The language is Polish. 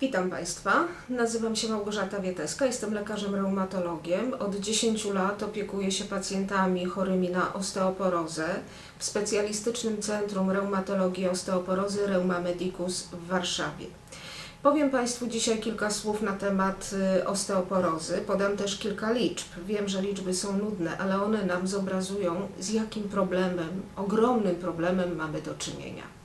Witam Państwa. Nazywam się Małgorzata Wieteska, jestem lekarzem reumatologiem. Od 10 lat opiekuję się pacjentami chorymi na osteoporozę w specjalistycznym Centrum Reumatologii i Osteoporozy Reuma Medicus w Warszawie. Powiem Państwu dzisiaj kilka słów na temat y, osteoporozy. Podam też kilka liczb. Wiem, że liczby są nudne, ale one nam zobrazują, z jakim problemem, ogromnym problemem mamy do czynienia.